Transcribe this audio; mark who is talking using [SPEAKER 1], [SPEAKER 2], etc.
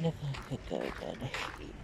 [SPEAKER 1] nakakagana na siya.